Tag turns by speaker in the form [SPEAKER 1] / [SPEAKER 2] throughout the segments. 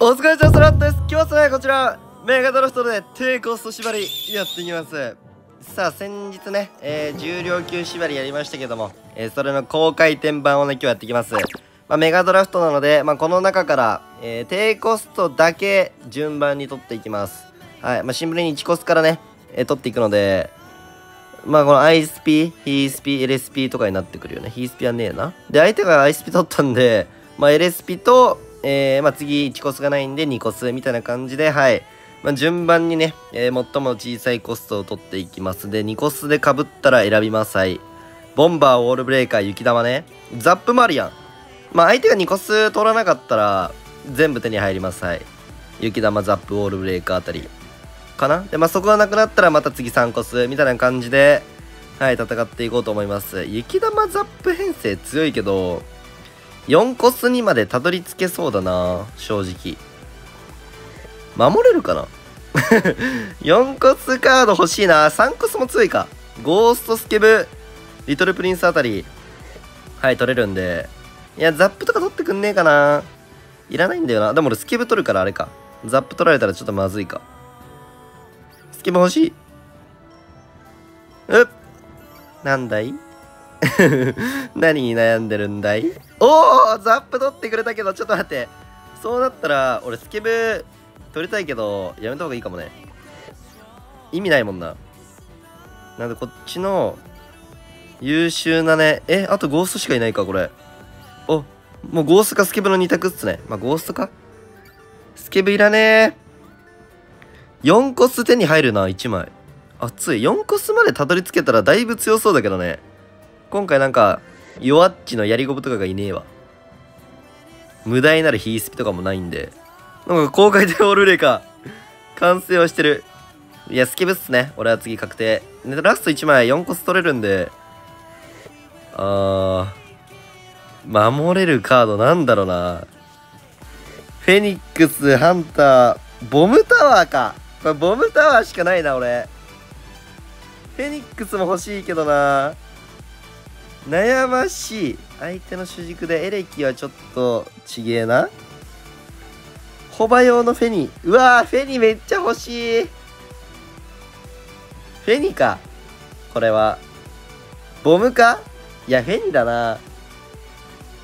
[SPEAKER 1] お疲れ様スラットです今日はですねこちらメガドラフトで低コスト縛りやっていきますさあ先日ね、えー、重量級縛りやりましたけども、えー、それの高回転版をね今日やっていきますまあ、メガドラフトなので、まあ、この中から、えー、低コストだけ順番に取っていきますはい、まあ、シンプルに1コスからね、えー、取っていくのでまあこの ISP、ヒースピ、LSP とかになってくるよね。ヒースピはねえな。で、相手が ISP 取ったんで、まあ LSP と、えー、まあ次1コスがないんで2コスみたいな感じで、はい。まあ、順番にね、えー、最も小さいコストを取っていきます。で、2コスで被ったら選びます。はい。ボンバー、ウォールブレーカー、雪玉ね。ザップマリアン。まあ、相手が2コス取らなかったら、全部手に入ります。はい。雪玉、ザップ、ウォールブレーカーあたり。かな？で、まあ、そこがなくなったら、また次3コス、みたいな感じで、はい、戦っていこうと思います。雪玉ザップ編成強いけど、4コスにまでたどり着けそうだな正直。守れるかな？4コスカード欲しいな3コスも強いか。ゴーストスケブ、リトルプリンスあたり、はい、取れるんで。いや、ザップとか取ってくんねえかないらないんだよな。でも俺スケブ取るからあれか。ザップ取られたらちょっとまずいか。スケブ欲しいうっなんだい？何に悩んでるんだい？おおザップ取ってくれたけど、ちょっと待って。そうなったら、俺スケブ取りたいけど、やめた方がいいかもね。意味ないもんな。なんでこっちの優秀なね。え、あとゴーストしかいないか、これ。お、もうゴーストかスケブの2択っすね。まあ、ゴーストかスケブいらねえ。4コス手に入るな、1枚。熱い。4コスまでたどり着けたらだいぶ強そうだけどね。今回なんか、弱っちのやりゴブとかがいねえわ。無駄になるヒースピとかもないんで。なんか公開でオールレか。完成はしてる。いや、スケブっすね。俺は次確定。で、ラスト1枚4コス取れるんで。あー。守れるカードなんだろうな。フェニックス、ハンター、ボムタワーか。これボムタワーしかないな、俺。フェニックスも欲しいけどな。悩ましい。相手の主軸でエレキはちょっとちげえな。ホバ用のフェニ。うわー、フェニめっちゃ欲しい。フェニか。これは。ボムか？いや、フェニだな。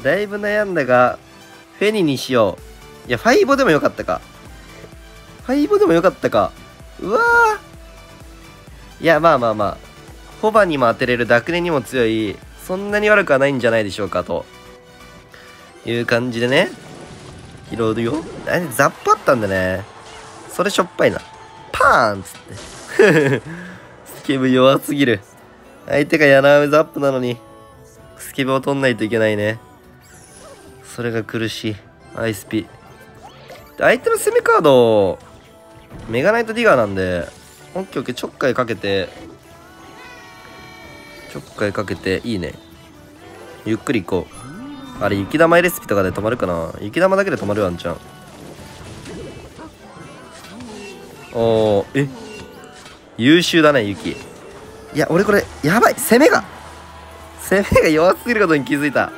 [SPEAKER 1] だいぶ悩んだが、フェニにしよう。いや、ファイボでもよかったか。ファイボでもよかったか。うわー。いや、まあまあまあ。ホバにも当てれる、ダクネにも強い、そんなに悪くはないんじゃないでしょうか、という感じでね。拾うよ。あれ、ザップあったんだね。それしょっぱいな。パーンつって。スケブ弱すぎる。相手が柳雨ザップなのに、スケブを取んないといけないね。それが苦しい。アイスピ。相手の攻めカード、メガナイトディガーなんで、オッケーオッケー、ちょっかいかけて、ちょっかいかけて、いいね。ゆっくり行こう。あれ、雪玉レシピとかで止まるかな？雪玉だけで止まるワンちゃん。おー、え？優秀だね、雪。いや、俺これ、やばい攻めが攻めが弱すぎることに気づいた。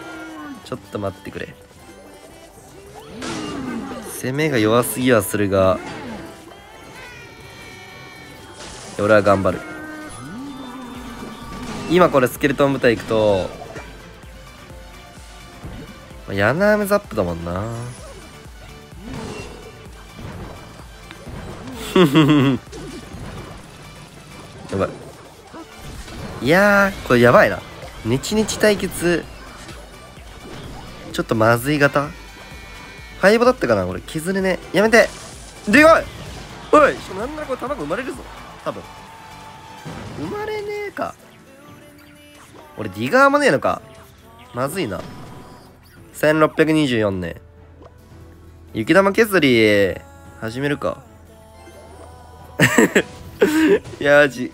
[SPEAKER 1] ちょっと待ってくれ。攻めが弱すぎはするが、俺は頑張る。今これスケルトン部隊行くと、ヤナームザップだもんな。やばい。いやこれやばいな。ネチネチ対決。ちょっとまずい型。ファイボだったかな俺削れね。やめて。でかい。おいなんならこれ卵生まれるぞ。多分。生まれねえか。俺ディガーもねえのかまずいな1624ね。雪玉削り、始めるか。いや、マジ。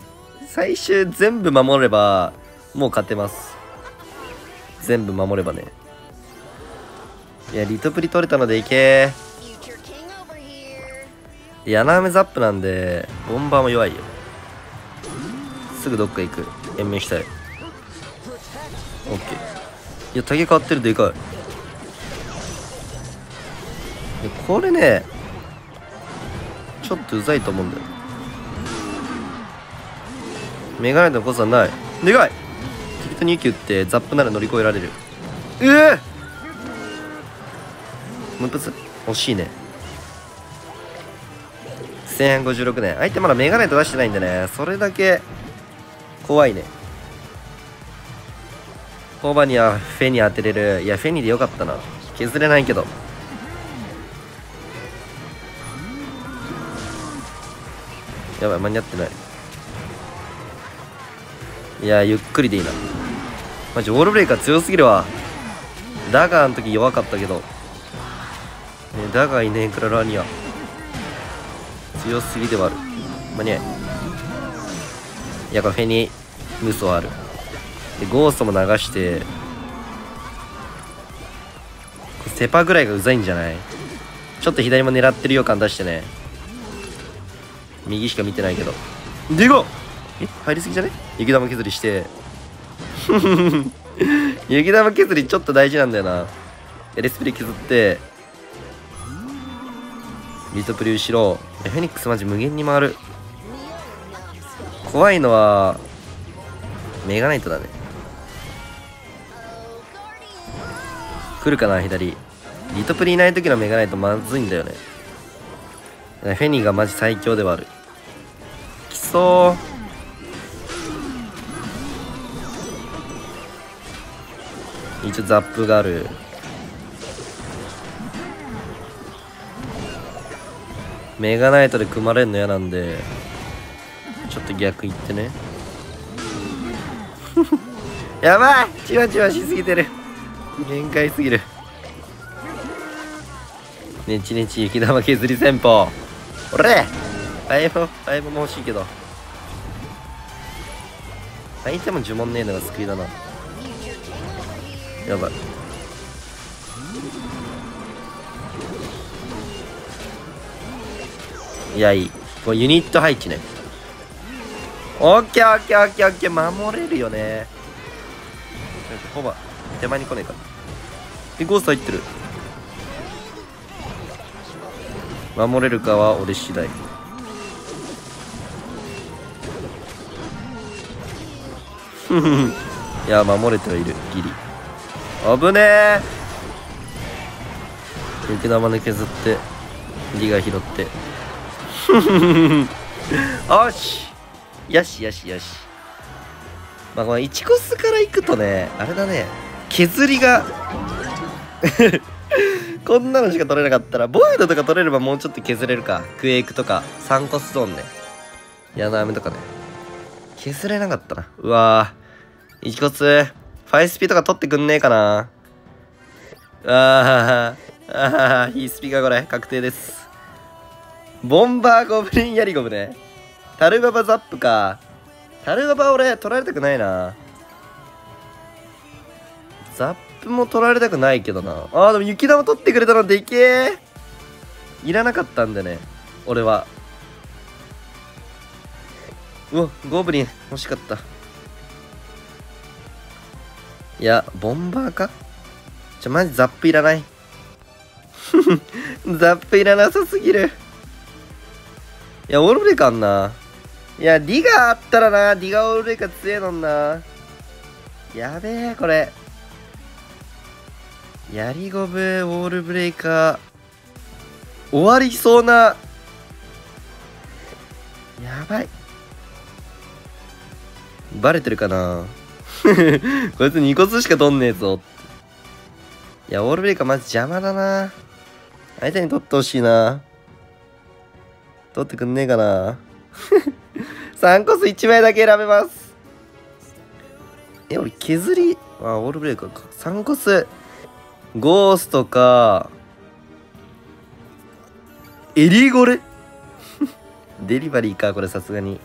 [SPEAKER 1] 最終全部守れば、もう勝てます。全部守ればね。いや、リトプリ取れたのでいけー。柳雨ザップなんで、ボンバーも弱いよ。すぐどっか行く。延命したい。オッケー。いや、竹変わってるでか。いい。これねちょっとうざいと思うんだよ。メガネの誤差ない。でかい。適当に息打ってザップなら乗り越えられる。ええもう一発惜しいね。1056年。相手まだメガネと出してないんでね。それだけ怖いね。コーバにはフェニー当てれる。いやフェニーでよかったな。削れないけど。やばい間に合ってない。いやゆっくりでいいな。マジウォールブレイカー強すぎるわ。ダガーの時弱かったけど、ね、ダガーいねえクララには強すぎではある。間に合いいやこれフェニー無双ある。でゴーストも流してセパぐらいがうざいんじゃない？ちょっと左も狙ってる予感出してね。右しか見てないけど。でかえ？入りすぎじゃね？雪玉削りして。雪玉削りちょっと大事なんだよな。エレスプリ削ってリトプリ後ろ。フェニックスマジ無限に回る。怖いのはメガナイトだね。来るかな左。リトプリいない時のメガナイトまずいんだよね。フェニーがマジ最強ではある。きそう。一応ザップがある。メガナイトで組まれるの嫌なんでちょっと逆行ってね。やばい!チワチワしすぎてる。限界すぎる。ねちねち雪玉削り戦法。俺ファイブファイブも欲しいけど。相手も呪文ねえのが救いだな。やばい。いやい。いこれユニット配置ね。オッケーオッケーオッケーオッケー。守れるよね。コバ。手前に来ねえか。えゴースト入ってる。守れるかは俺次第。いや守れてはいる。ギリ。危ねえ。雪玉で削ってリが拾って。よし。よしよしよし。まあこの1コスからいくとねあれだね。削りが こんなのしか取れなかったらボイドとか取れればもうちょっと削れるか。クエイクとか3コスゾーンね矢の雨とかね。削れなかったな。うわぁ1コスファイスピとか取ってくんねえかな。あー。あーヒースピがこれ。確定です。ボンバーゴブリンヤリゴブね。タルババザップか。タルババ俺取られたくないな。ザップも取られたくないけどな。あーでも雪玉取ってくれたのでけえ。いらなかったんでね俺は。うわゴブリン欲しかった。いやボンバーか？じゃマジザップいらない。ザップいらなさすぎる。いや、オルブレカんな。いや、ディガーあったらな、ディガーオルブレカ強えのんな。やべえ、これ。やりゴブ、オールブレイカー。終わりそうな。やばい。バレてるかな？こいつ2個ずしか取んねえぞ。いや、オールブレイカーマジ邪魔だな。相手に取ってほしいな。取ってくんねえかな3コス1枚だけ選べますえ俺削りあオールブレイカーか3コスゴーストかエリゴレ？デリバリーかこれさすがに。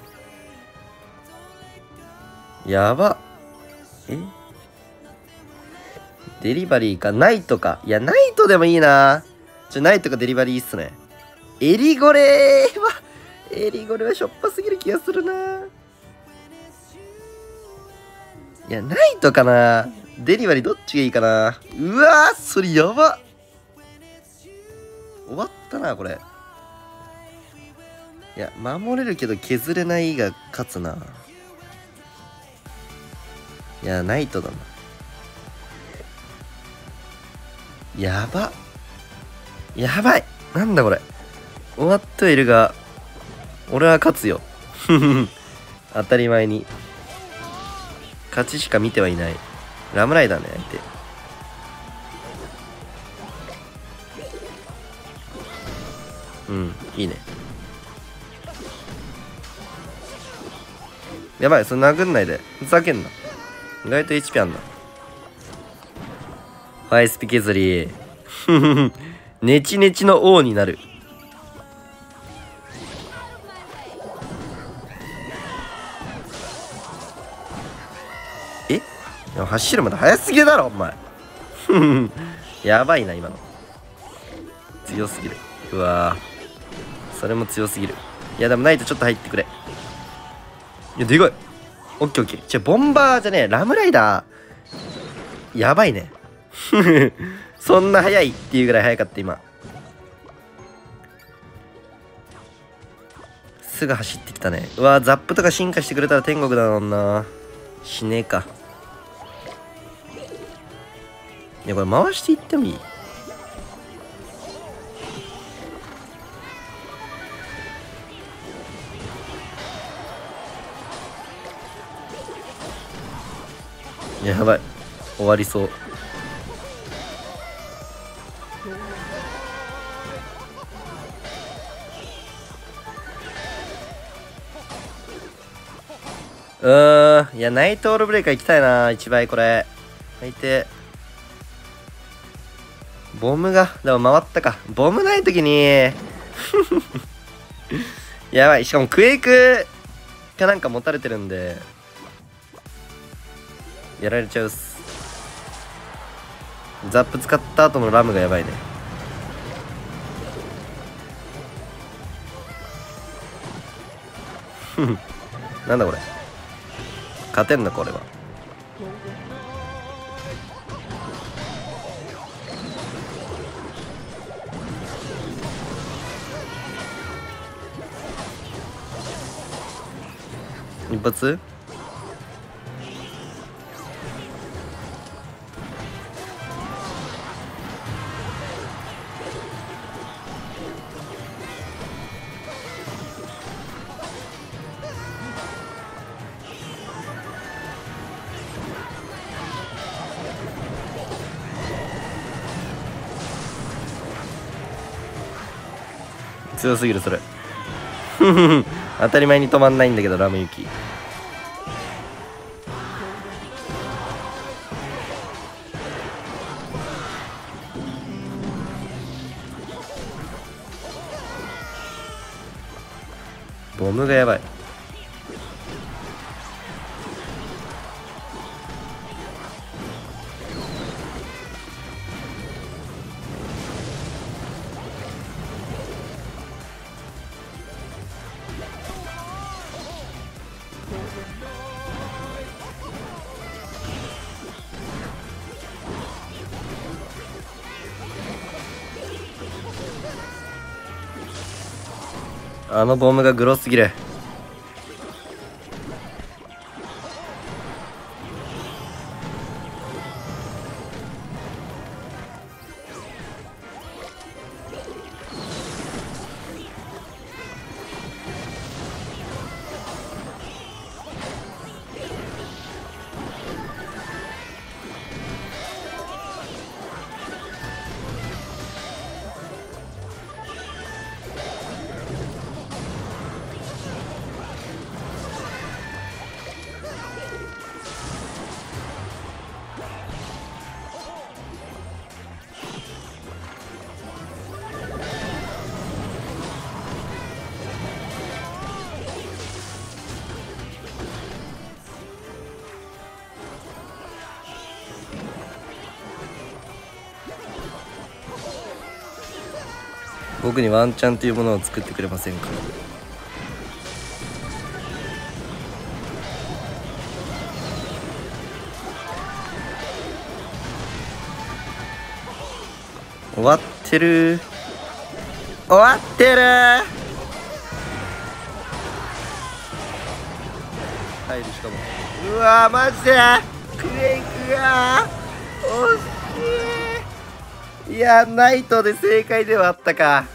[SPEAKER 1] やば。え？デリバリーか？ナイトか？いやナイトでもいいな。ちょナイトかデリバリーいいっすね。エリゴレは、エリゴレはしょっぱすぎる気がするな。いや、ナイトかな。デリバリーどっちがいいかな？うわーそれやば。終わったなこれ。いや守れるけど削れないが勝つな。いやナイトだな。やば。やばい。なんだこれ。終わってはいるが俺は勝つよ。当たり前に。勝ちしか見てはいない。ラムライダーね相手うんいいね。やばいそれ殴んないで。ふざけんな。意外と HP あんな。ファイスピ削り。ネチネチの王になる。走るまで早すぎだろお前。やばいな今の。強すぎる。うわそれも強すぎる。いやでもないとちょっと入ってくれ。いやでかい。オッケーオッケー。じゃボンバーじゃねえ。ラムライダー。やばいね。そんな速いっていうぐらい速かった今。すぐ走ってきたね。うわザップとか進化してくれたら天国だもんな。しねえか。いやこれ回していってもいい。やばい。終わりそう。うん。いやナイトオールブレイカー行きたいな一倍これ。相手ボムがでも回ったか。ボムない時に。やばい。しかもクエイクかなんか持たれてるんで。やられちゃうっす。ザップ使った後のラムがやばいね。なんだこれ。勝てんのこれは。発強すぎるそれ。当たり前に止まんないんだけどラムユキ。ボムがやばい。あのボムがグロすぎる。僕にワンチャンというものを作ってくれませんか？終わってる。終わってる。入るしかも。うわマジで。クレイクが。惜しい。いやナイトで正解ではあったか。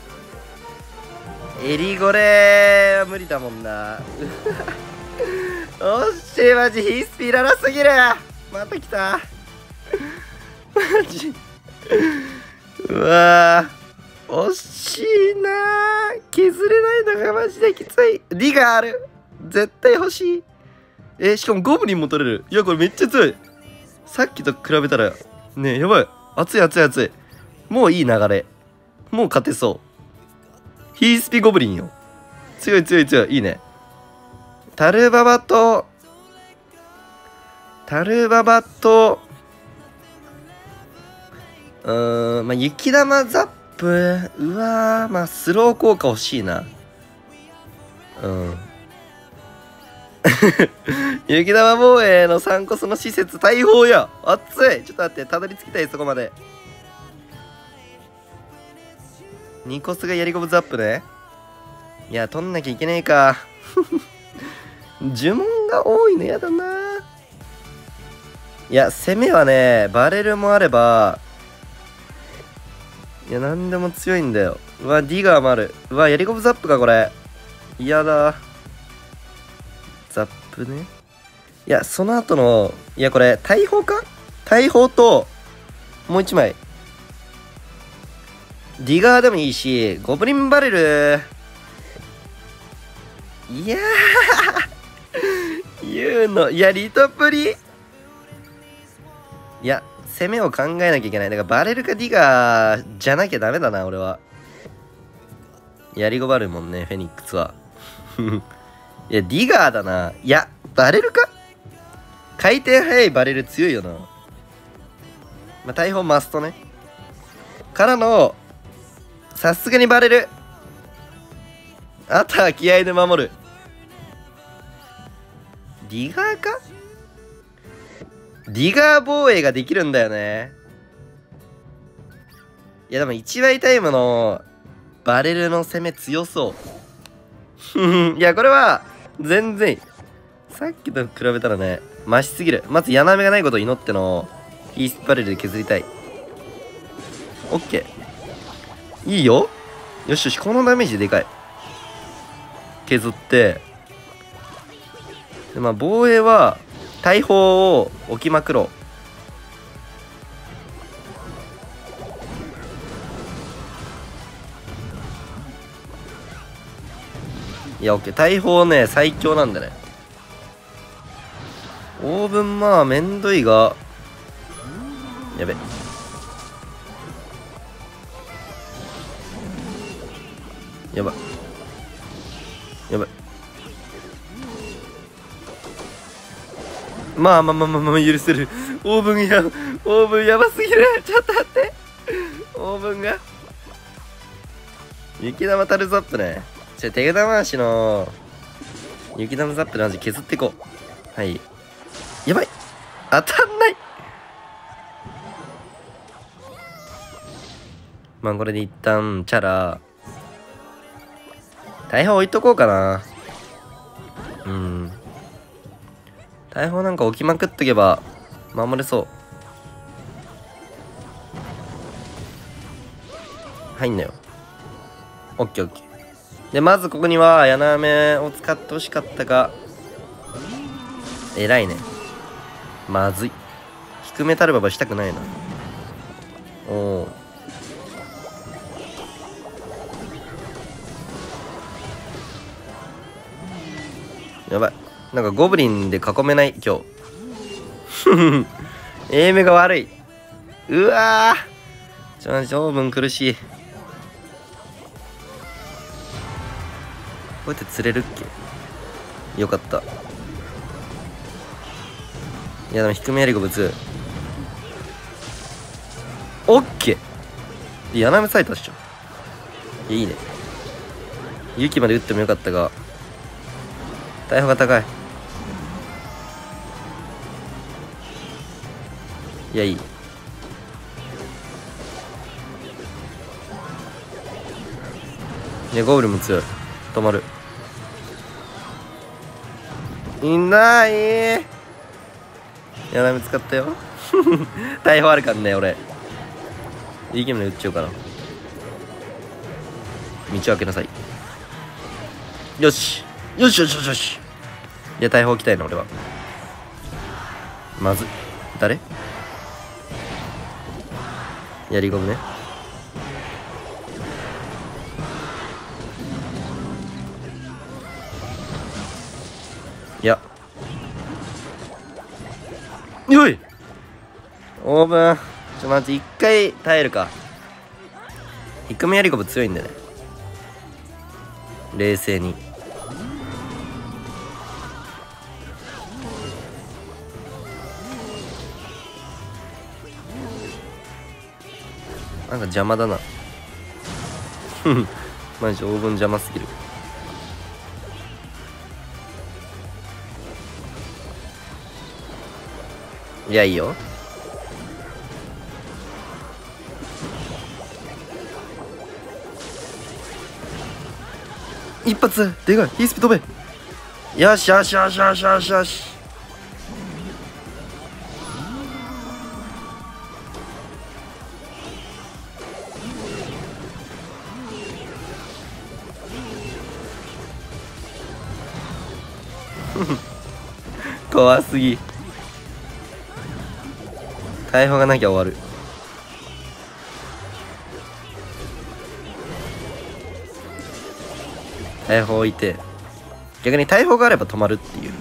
[SPEAKER 1] エリゴレは無理だもんな。惜しいマジヒスピララすぎる。また来た。マジ。うわ惜しいな削れないのがマジできつい。リがある。絶対欲しい。えしかもゴブリンも取れる。いやこれめっちゃ強い。さっきと比べたら。ねやばい。熱い熱い熱い。もういい流れ。もう勝てそう。ヒースピゴブリンよ。強い強い強い。いいね。タルババとタルババとうーんまあ雪玉ザップ。うわーまあスロー効果欲しいな。うん。雪玉防衛の3コスの施設大砲や。熱い。ちょっと待ってたどり着きたいそこまで。2コスがやりこぶザップねいや取んなきゃいけねえか。呪文が多いのやだな。いや攻めはねバレルもあればいや何でも強いんだよ。うわディガーもある。うわやりこぶザップかこれ。嫌だ。ザップね。いやその後のいやこれ大砲か？大砲ともう一枚。ディガーでもいいしゴブリンバレル。いやー 言うのいやリトプリいや攻めを考えなきゃいけない。だからバレルかディガーじゃなきゃダメだな俺は。やりゴブあるもんねフェニックスは。いやディガーだな。いやバレルか？回転速いバレル強いよな。まあ大砲マストね。からのさすがにバレる。あとは気合で守る。ディガーか？ディガー防衛ができるんだよね。いやでも1倍タイムのバレルの攻め強そう。いやこれは全然さっきと比べたらね増しすぎる。まず柳目がないことを祈ってのヒースバレルで削りたい。オッケー。いいよ。よしよしこのダメージでかい。削って。でまあ防衛は大砲を置きまくろう。いやオッケー。大砲ね最強なんだね。オーブンまあめんどいがやべ。やばい。やばい。まあまあまあまあまあ許せる。オーブンやオーブンやばすぎる。ちょっと待って。オーブンが。雪玉タルザップね。じゃ手札回しの雪玉ザップの味削っていこう。はい。やばい。当たんない。まあこれで一旦チャラ。大砲置いとこうかな。うん。大砲なんか置きまくっとけば守れそう。入んなよ。オッケーオッケー。でまずここには柳雨を使ってほしかったが偉いね。まずい。低めたるばばしたくないな。おおやばい。なんかゴブリンで囲めない今日。エイムが悪い。うわー。ちょちょ分苦しい。こうやって釣れるっけ？よかった。いやでも低めやりご物オッケー。柳目さえたっしょ。いいね。雪まで打ってもよかったが。大砲が高い。いやいい。いやゴブリも強い。止まる。いない。いやだ見つかったよ。大砲あるからね俺。いいゲームで撃っちゃうかな。道を開けなさい。よし。よしよしよしよし。いや大砲来たいな俺は。まず誰？やり込むね。いや。よい。オーブン。ちょまず一回耐えるか。一回目やりこぶ強いんだよね。冷静に。か邪魔だな。マジオーブン邪魔すぎる。いやいいよ。一発でかい。ヒースピ飛べ。よしよしよしよしよしよし怖すぎ。大砲がなきゃ終わる。大砲置いて逆に大砲があれば止まるっていう。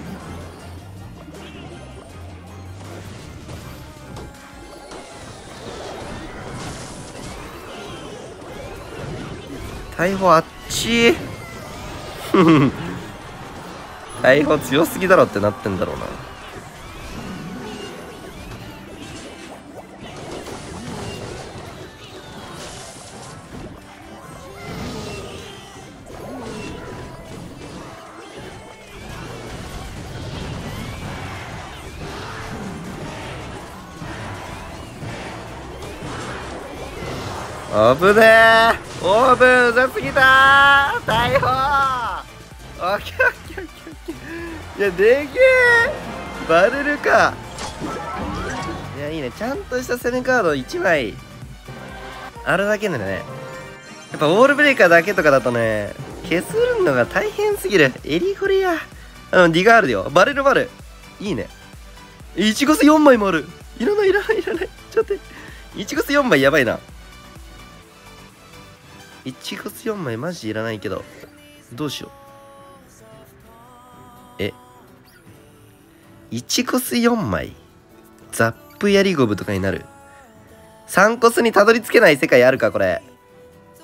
[SPEAKER 1] 大砲あっち。大砲強すぎだろってなってんだろうな。危ねえ。オーブンうざすぎたー。大砲オッケー。オッケーオッケーオッケー。いやでけえバレるか。いやいいね。ちゃんとした攻めカード1枚。あるだけでね。やっぱウォールブレイカーだけとかだとね削るのが大変すぎる。エリゴリアあのディガールだよ。バレルバルいいね。1ゴス4枚もある。いらないいらないいらない。ちょっと待って。1ゴス4枚やばいな。1ゴス4枚マジいらないけどどうしよう。え？1コス4枚ザップやりゴブとかになる。3コスにたどり着けない世界あるかこれ。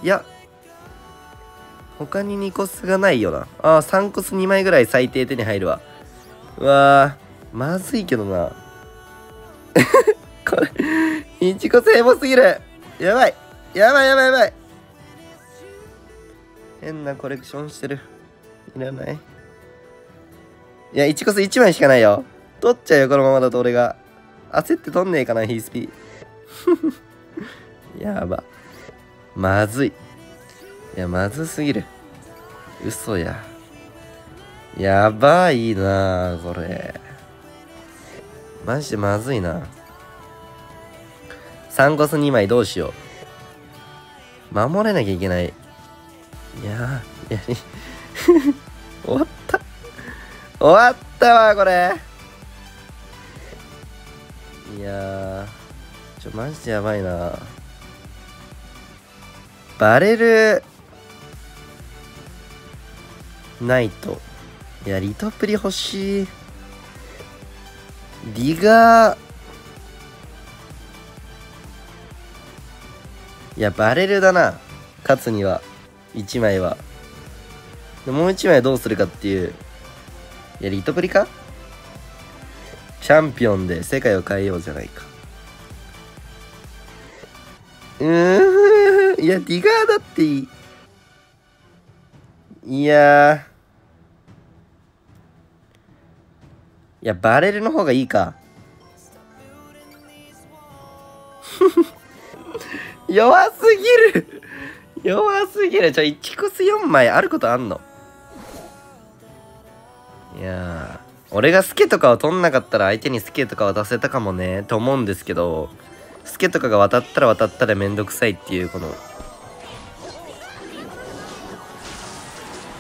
[SPEAKER 1] いや。他に2コスがないよな。ああ3コス2枚ぐらい最低手に入るわ。うわーまずいけどな。これ1コスエモすぎる。やばい。やばいやばいやばい。変なコレクションしてる。いらない。いや1コス1枚しかないよ。取っちゃうよこのままだと俺が。焦って取んねえかなヒースピー。やば。まずい。いやまずすぎる。嘘や。やばいなこれ。マジでまずいな。3コス2枚どうしよう。守れなきゃいけない。いやーいや終わった。終わったわこれ。いやーちょマジでやばいな。バレルナイト。いやリトプリ欲しい。リガー。いやバレルだな勝つには。1枚は。でもう1枚どうするかっていういやリトプリか？チャンピオンで世界を変えようじゃないか。うーん。いやディガーだっていい。いやいやバレルの方がいいか。弱すぎる。弱すぎる。ちょ、1コス4枚あることあんの？いや、俺がスケとかを取んなかったら相手にスケとか渡せたかもね、と思うんですけど、スケとかが渡ったら渡ったらめんどくさいっていう、この、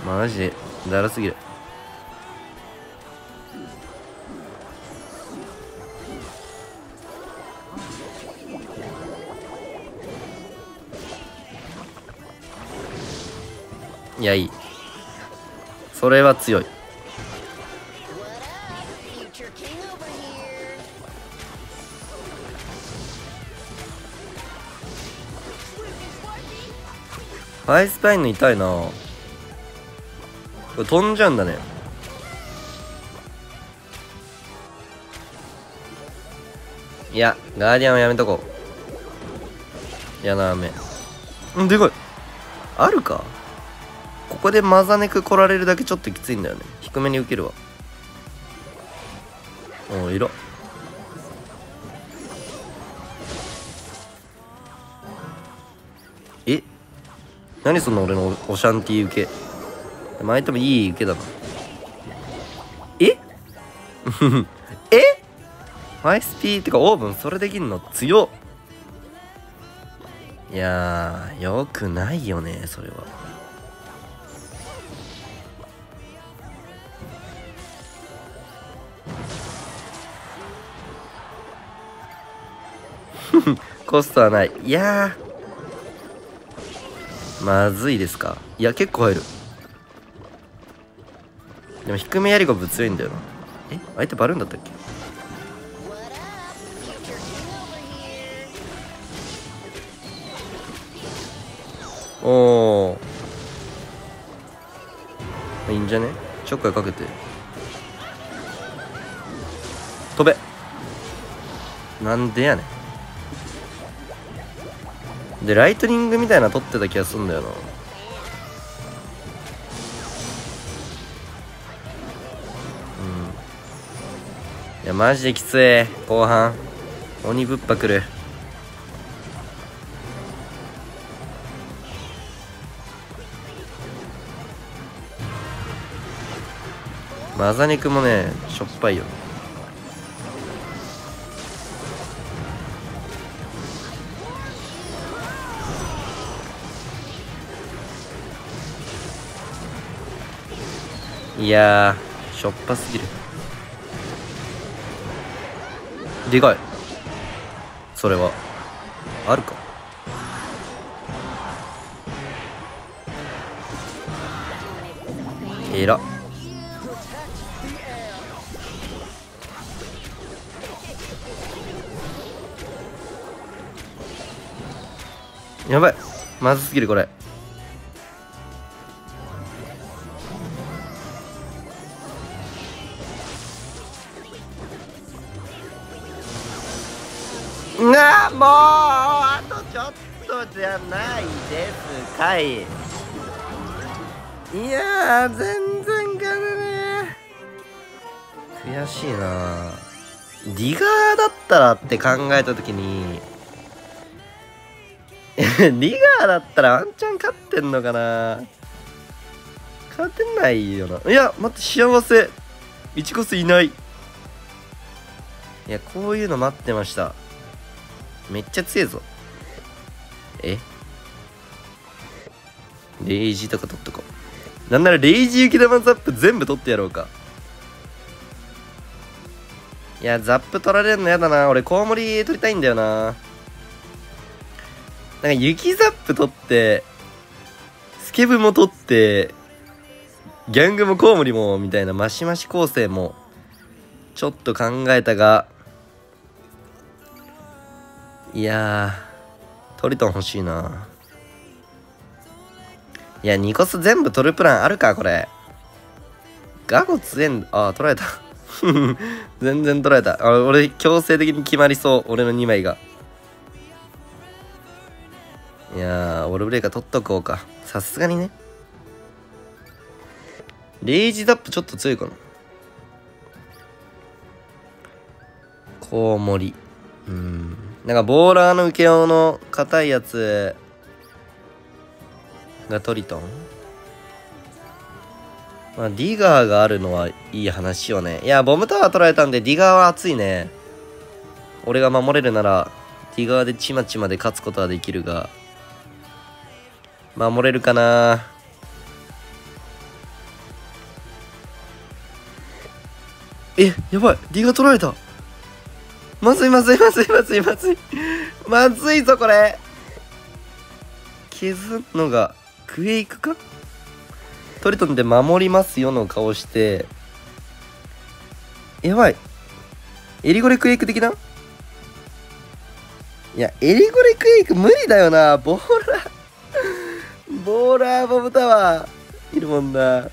[SPEAKER 1] マジ、だらすぎる。いやいい。それは強い。ファイスパインの痛いな。これ飛んじゃうんだね。いやガーディアンはやめとこう。嫌な雨。んでかい。あるか？ここでマザネク来られるだけちょっときついんだよね。低めに受けるわ。お色え？何そんな俺のオシャンティ受け？前ともいい受けだな。え？え？マイスピーってかオーブンそれできんの？強っ。いやーよくないよねそれは。コストはない。いやまずいですか。いや、結構入る。でも低めやりがぶ強いんだよな。え？相手バルーンだったっけ？おおいいんじゃね？ちょっかいかけて。飛べ。なんでやねん。でライトニングみたいな撮ってた気がするんだよな。うん。いやマジできつい。後半。鬼ぶっぱくる。マザ肉もねしょっぱいよね。いやしょっぱすぎる。でかい。それは。あるか。えら。やばい。まずすぎるこれ。ないですかい。いや全然勝てね悔しいなディガーだったらって考えた時に ディガーだったらワンチャン勝ってんのかな勝てないよな。いや待って幸せ。1コスいない。いやこういうの待ってました。めっちゃ強いぞ。え？レイジとか取っとこう。なんならレイジ雪玉ザップ全部取ってやろうか。いや、ザップ取られるのやだな。俺、コウモリ取りたいんだよな。なんか雪ザップ取って、スケブも取って、ギャングもコウモリも、みたいなマシマシ構成も、ちょっと考えたが、いやー、トリトン欲しいな。いや、ニコス全部取るプランあるか、これ。ガゴ強えん、あー、取られた。全然取られた。あ俺、強制的に決まりそう。俺の2枚が。いやー、オールブレーカー取っとこうか。さすがにね。レイジザップちょっと強いかな。コウモリ。うん。なんかボーラーの受け用の硬いやつがトリトン？まあ、ディガーがあるのはいい話よね。いや、ボムタワー取られたんで、ディガーは熱いね。俺が守れるなら、ディガーでちまちまで勝つことはできるが、守れるかな？え、やばい。ディガー取られた。まずいまずいまずいまずいまずい。まずいぞ、これ。削るのが、クエイクか？トリトンで守りますよの顔して、やばい。エリゴレクエイク的な？いや、エリゴレクエイク無理だよな。ボーラーボーラーボブタワー、いるもんな。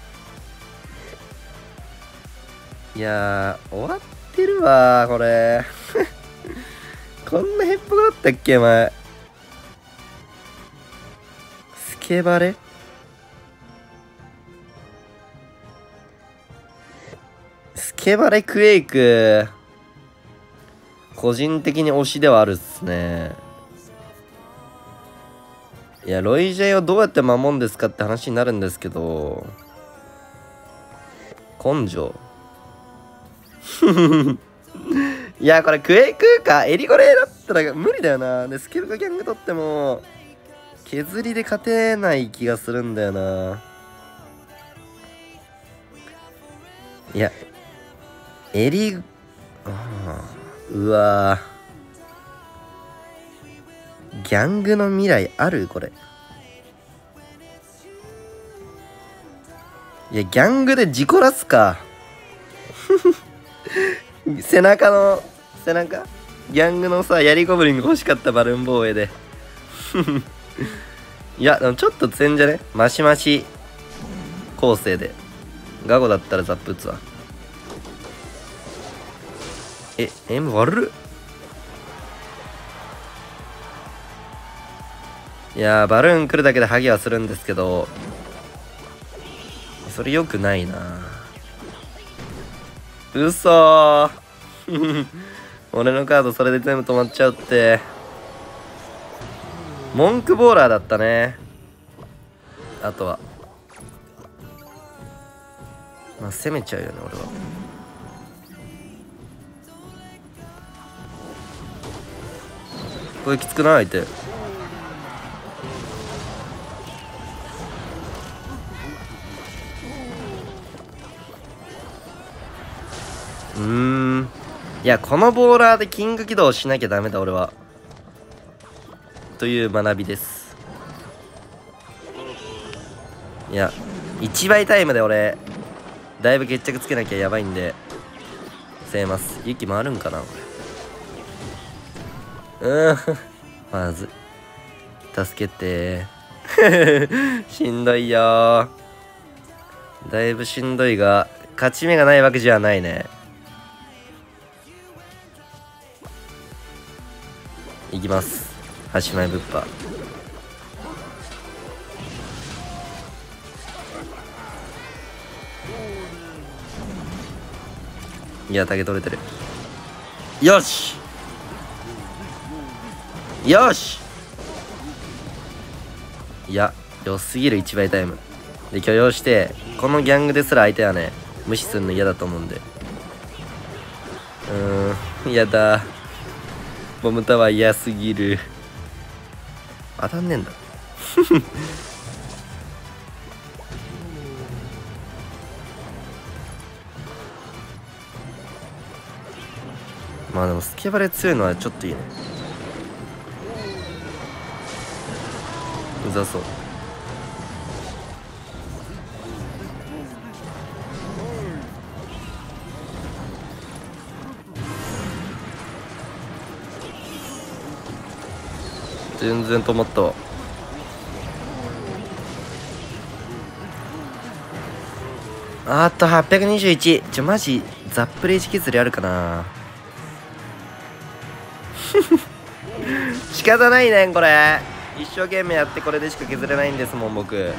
[SPEAKER 1] いや、終わってるわこれ。こんなヘッポコだったっけ、お前。スケバレケバレクエイク、個人的に推しではあるっすね。いや、ロイジェイをどうやって守るんですかって話になるんですけど、根性。いや、これクエイクか、エリゴレだったら無理だよな。で、スケルカギャング取っても、削りで勝てない気がするんだよな。いや、エリうわギャングの未来ある？これ。いやギャングで事故らすか。背中の背中？ギャングのさヤリゴブリンが欲しかったバルーン防衛で。いやでもちょっと強いんじゃね？マシマシ。構成で。ガゴだったらザップ打つわ。え、M 悪っいやバルーン来るだけでハゲはするんですけど、それよくないな。うそ 俺のカードそれで全部止まっちゃうって。文句ボーラーだったね。あとは。まあ、攻めちゃうよね、俺は。これきつくない？相手うんいやこのボーラーでキング起動しなきゃダメだ俺はという学びです。いや1倍タイムで俺だいぶ決着つけなきゃやばいんで攻めます。ユキ回るんかなうん。まず助けて。しんどいよ。だいぶしんどいが勝ち目がないわけじゃないね。いきます。端前ぶっぱいや竹取れてる。よし！よし！いや良すぎる1倍タイム。で許容してこのギャングですら相手はね無視するの嫌だと思うんで。うーん嫌だ。ボムタワー嫌すぎる。当たんねえんだ まあでもスケバレ強いのはちょっといいね。うざそう。全然止まったわ。あっと821ちょマジザップレージ削りあるかな。仕方ないねんこれ。一生懸命やってこれでしか削れないんですもん僕。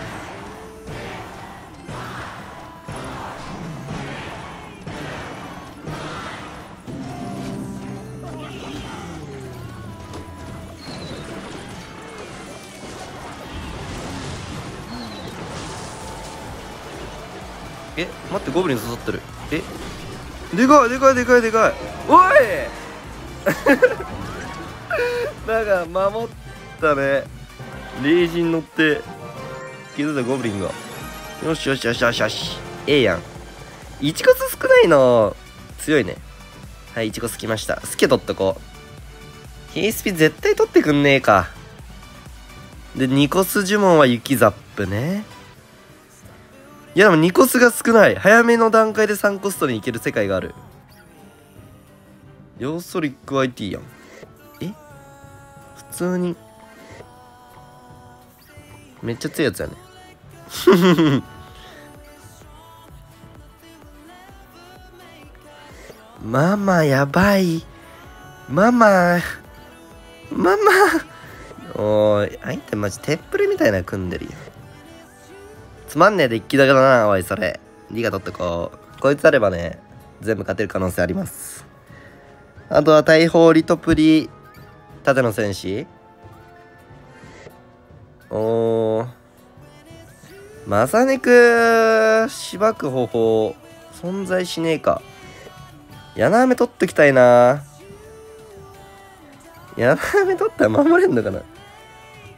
[SPEAKER 1] ゴブリン刺さってる。え？でかいでかいでかいでかい。おい！なんか守ったね。霊人乗って気づいたゴブリンが。よしよしよしよしよし。ええやん。1コス少ないの。強いね。はい1コスきました。スケ取っとこう。ヒースピ絶対取ってくんねえか。で2コス呪文は雪ザップねいやでも2コスが少ない。早めの段階で3コストにいける世界がある。ヨーソリック IT やん。え？普通に。めっちゃ強いやつやね。ママやばい。ママ。ママ。おい相手マジテップルみたいな組んでるよつまんねえで一気だけだなおいそれ。リが取っとこう。こいつあればね全部勝てる可能性あります。あとは大砲リトプリ縦の戦士おー。マサネクしばく方法存在しねえか。柳雨取っときたいな。柳雨取ったら守れんのかな。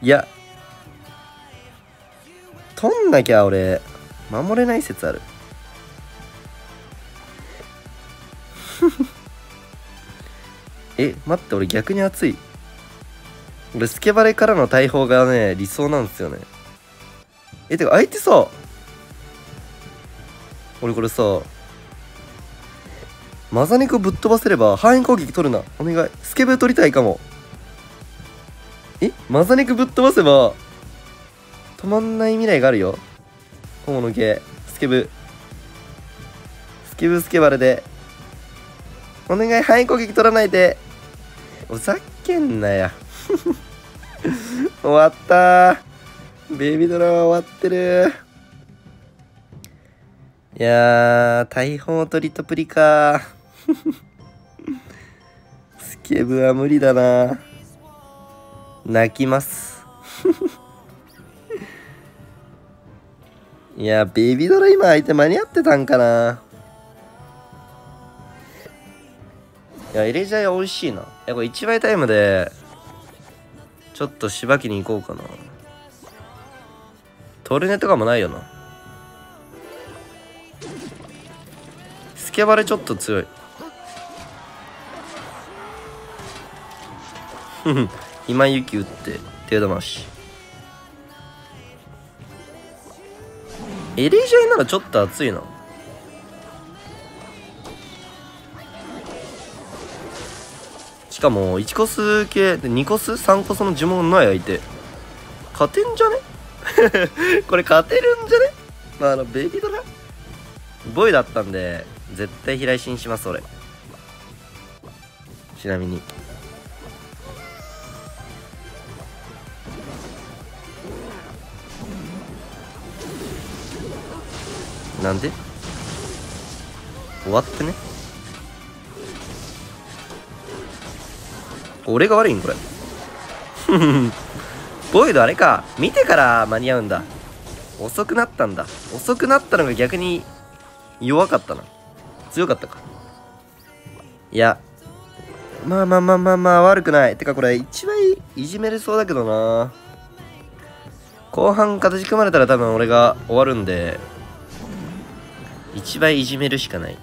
[SPEAKER 1] いや取んなきゃ俺守れない説ある。え待って俺逆に熱い。俺スケバレからの大砲がね理想なんですよね。えてか相手さ俺これさマザ肉ぶっ飛ばせれば範囲攻撃取るな。お願い。スケブ取りたいかも。えマザ肉ぶっ飛ばせば止まんない未来があるよ。友の系スケブ。スケブスケバレで。お願い範囲攻撃取らないで。ふざけんなや。終わった。ベイビードラは終わってる。いやー大砲トリトプリか。スケブは無理だな。泣きます。いやベビードラ今相手間に合ってたんかな。いやエレジャイ美味しいな。いやこれ1倍タイムでちょっとしばきに行こうかな。トルネとかもないよな。スケバレちょっと強い。今雪打って手玉し。エレジャイならちょっと熱いな。しかも1コス系で2コス3コスの呪文ない相手。勝てんじゃね？これ勝てるんじゃね？まああのベビードラ。ボイだったんで絶対平石にします俺。ちなみに。なんで？終わってね？俺が悪いんこれ。ボイドあれか。見てから間に合うんだ。遅くなったんだ。遅くなったのが逆に弱かったな。強かったか。いや。まあまあまあまあまあ悪くない。てかこれ一番いじめれそうだけどな。後半形組まれたら多分俺が終わるんで。一番いじめるしかない。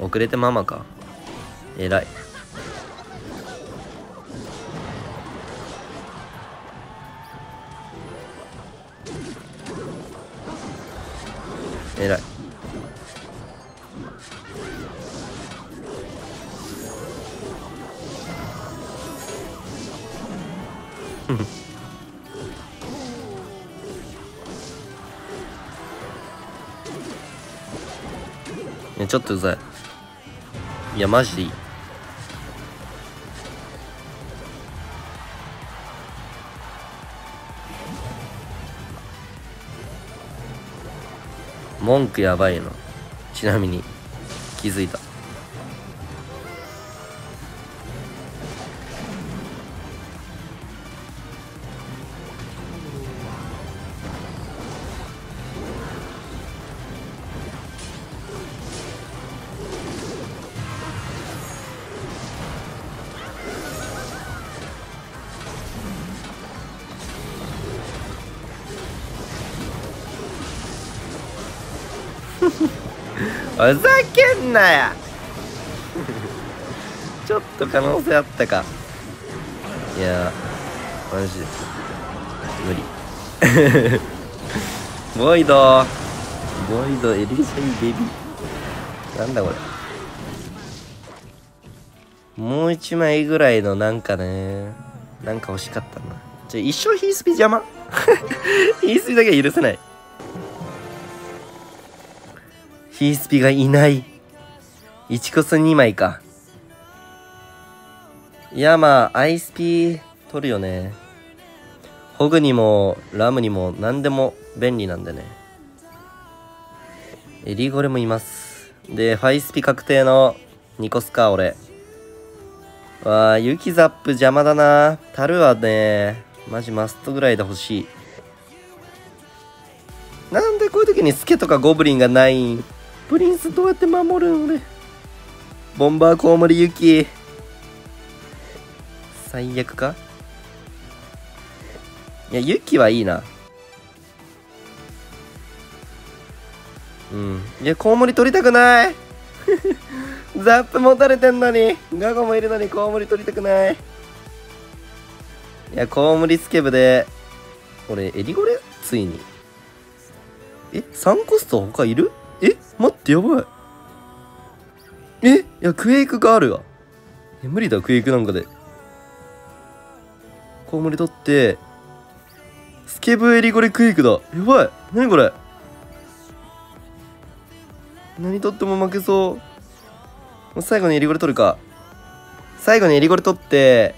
[SPEAKER 1] 遅れてママか。偉い。偉い。い やちょっとうざい。いやマジでいい。文句やばいの。ちなみに気づいた。ふざけんなや。ちょっと可能性あったか。いやマジ無理。ボイド。ボイドエリジェイベビー。なんだこれ。もう一枚ぐらいのなんかね。なんか欲しかったな。じゃ一生ヒースピ邪魔。ヒースピだけは許せない。ヒースピがいない。1コス2枚か。いやまあアイスピ取るよね。ホグにもラムにも何でも便利なんでね。エリゴレもいます。でファイスピ確定のニコスか俺。わあユキザップ邪魔だな。タルはね。マジマストぐらいで欲しい。なんでこういう時にスケとかゴブリンがないん？プリンスどうやって守るん俺？ボンバーコウモリユキ。最悪か？いやユキはいいな。うん。いやコウモリ取りたくない。ザップ持たれてんのに。ガゴもいるのにコウモリ取りたくない。いやコウモリスケブで。俺エリゴレ？ついに。え3コスト他いる？え待ってやばい。えいやクエイクがあるわ。え無理だクエイクなんかで。コウモリ取ってスケブエリゴレクエイクだ。やばい。何これ。何取っても負けそう。もう最後にエリゴレ取るか。最後にエリゴレ取って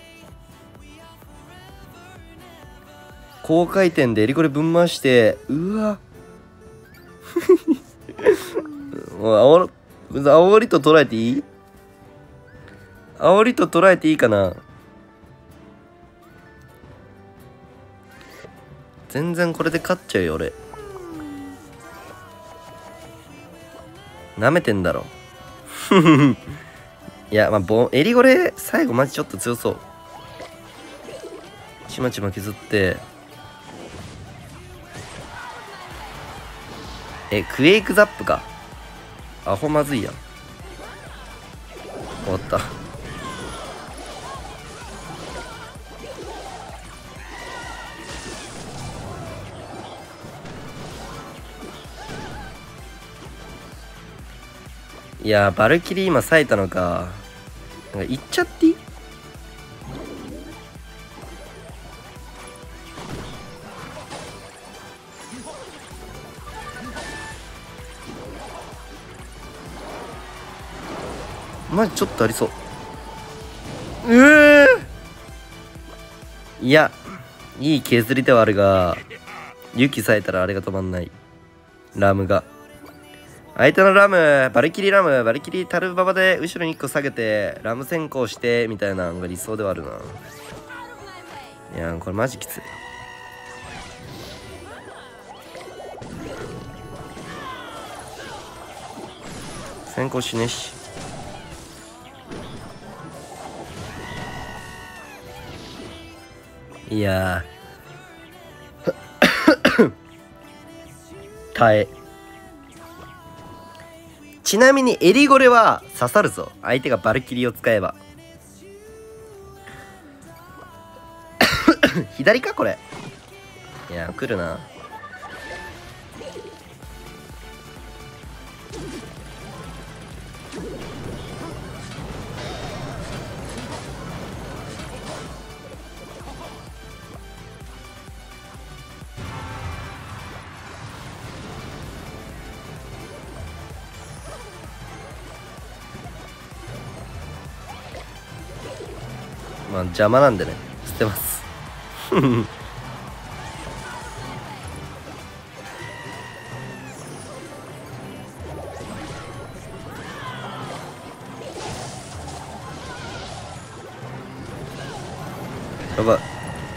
[SPEAKER 1] 高回転でエリゴレぶん回してうわ。もうあお煽りと捉えていい？煽りと捉えていいかな？全然これで勝っちゃうよ俺。なめてんだろ。いやまあボエリゴレ最後マジちょっと強そう。ちまちま削って。えクエイクザップか。アホまずいやん。終わった。いやバルキリー今咲いたのか。なんか行っちゃっていい？マジちょっとありそう。うえいやいい削りではあるが雪さえたらあれが止まんない。ラムが。相手のラムバリキリラムバリキリタルババで後ろに1個下げてラム先行してみたいなのが理想ではあるな。いやこれマジきつい。先行しねし。いや 耐え。ちなみにエリゴレは刺さるぞ。相手がバルキリーを使えば。左かこれ。いや来るな。邪魔なんでね。捨てます。やば。い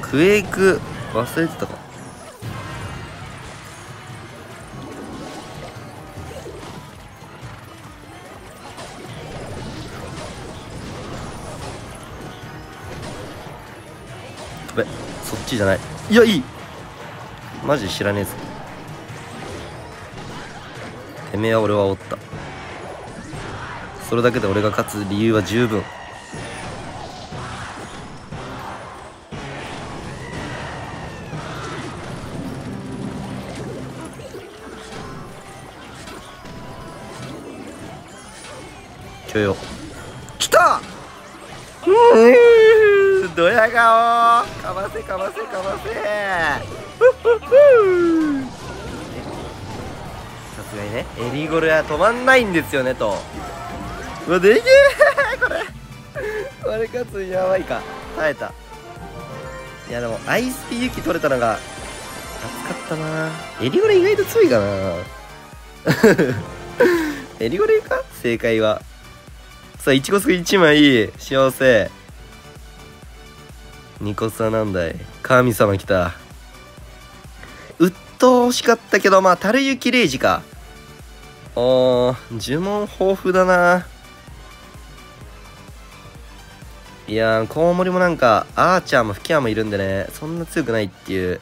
[SPEAKER 1] クエイク忘れてたか。じゃない？いやいい。マジ知らねえぞ。てめえは俺はおった。それだけで俺が勝つ理由は十分エリゴルは止まんないんですよねと。うわでけえこれ。これ勝つやばいか。耐えた。いやでもアイスピーユキ取れたのが熱かったな。エリゴル意外と強いかな。エリゴルか？正解は。さあ、いちごすく1枚、幸せ。ニコスはなんだい。神様来た。うっとうしかったけど、まあ、樽雪レイジか。おー、呪文豊富だな。いやー、コウモリもなんか、アーチャーも吹き矢もいるんでね、そんな強くないっていう。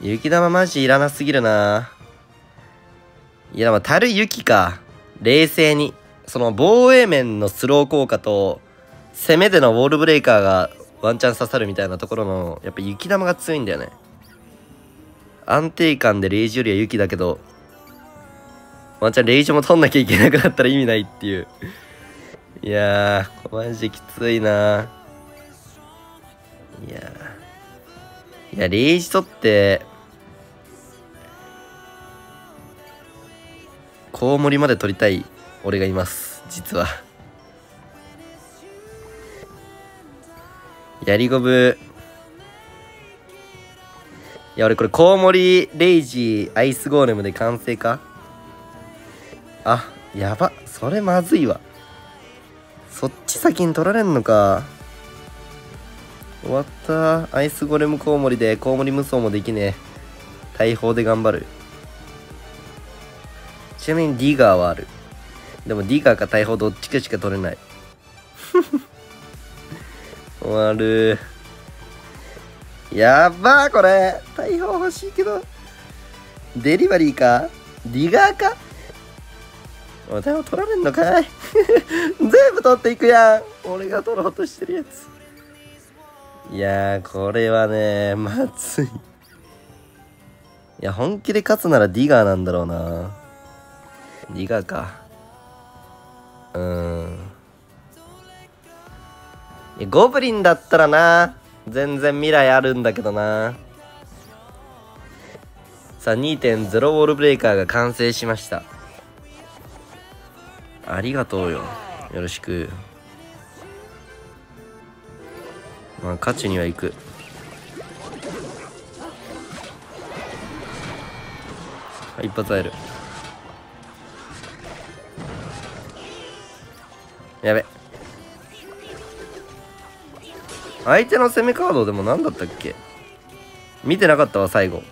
[SPEAKER 1] 雪玉マジいらなすぎるな。いや、まあ、樽雪か。冷静に。その防衛面のスロー効果と攻めでのウォールブレイカーがワンチャン刺さるみたいなところのやっぱ雪玉が強いんだよね安定感でレイジよりは雪だけどワンチャンレイジも取んなきゃいけなくなったら意味ないっていう。いやーマジきついな。いやいやレイジ取ってコウモリまで取りたい俺がいます。実は。やりゴブいや俺これコウモリレイジアイスゴーレムで完成か？あやば。それまずいわ。そっち先に取られんのか。終わった。アイスゴレムコウモリでコウモリ無双もできねえ。大砲で頑張る。ちなみにディガーはある。でもディガーか大砲どっちかしか取れない。終わる。やばーこれ。大砲欲しいけど。デリバリーか？ディガーか？お大砲取られんのかい？全部取っていくやん。俺が取ろうとしてるやつ。いやーこれはねまずい。いや本気で勝つならディガーなんだろうな。ディガーか。うん。いやゴブリンだったらな。全然未来あるんだけどな。さあ2.0ウォールブレイカーが完成しました。ありがとうよ。よろしく。まあ勝ちには行く。一発会える。やべ。相手の攻めカードでも何だったっけ？見てなかったわ最後。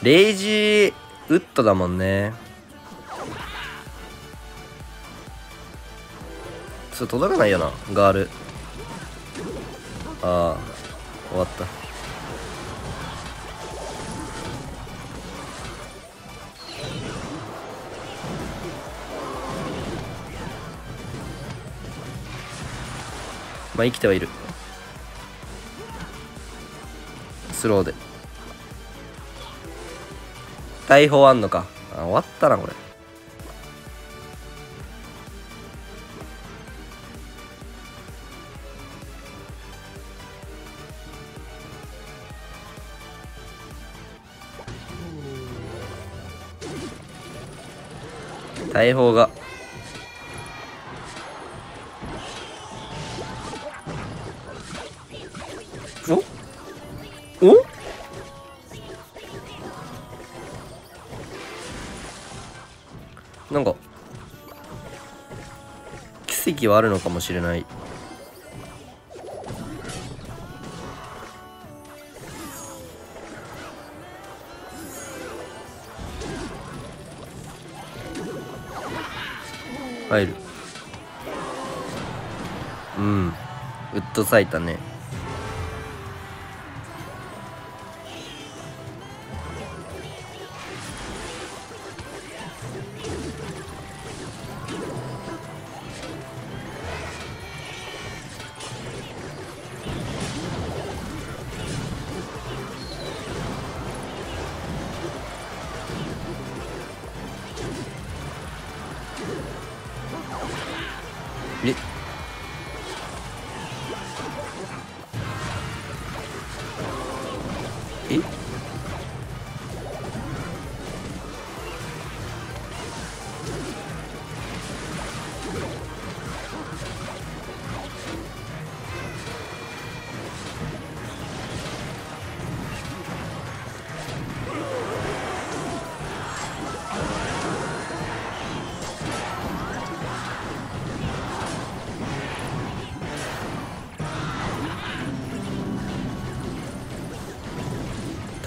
[SPEAKER 1] レイジーウッドだもんね。ちょっと届かないよなガール。ああ終わった。まあ生きてはいる。スローで。大砲あんのか。あ終わったなこれ。大砲が。はあるのかもしれない。入る。うん。ウッド咲いたね。え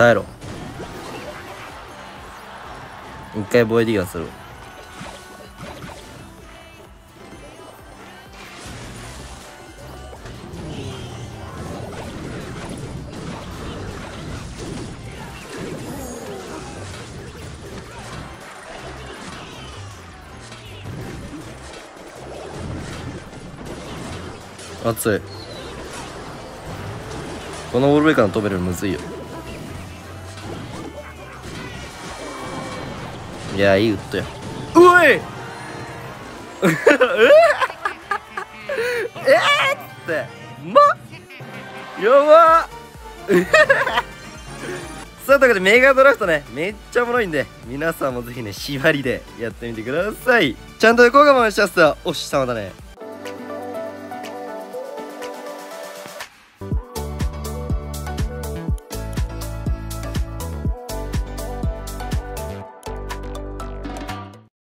[SPEAKER 1] 耐えろ。一回ボイディガンする。熱い。このオールベイカーの飛べるのむずいよ。いやいいウッドやうおい。え？ーっって。ま？やば さあというわけでメガドラフトねめっちゃおもろいんで皆さんもぜひね縛りでやってみてください。ちゃんと横我慢しちゃってたおっしゃまだね